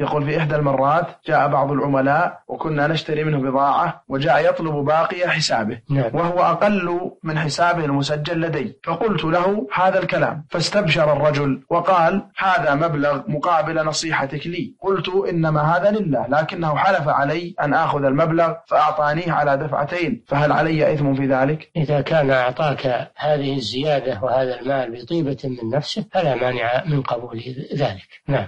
يقول في إحدى المرات جاء بعض العملاء وكنا نشتري منه بضاعة وجاء يطلب باقي حسابه نعم. وهو أقل من حسابه المسجل لدي فقلت له هذا الكلام. فاستبشر الرجل وقال هذا مبلغ مقابل نصيحتك لي. قلت إنما هذا لله لكنه حلف علي أن آخذ المبلغ فأعطانيه على دفعتين. فهل علي إثم في ذلك؟ إذا كان أعطاك هذه الزيادة وهذا المال بطيبة من نفسه فلا مانع من قبول ذلك. نعم.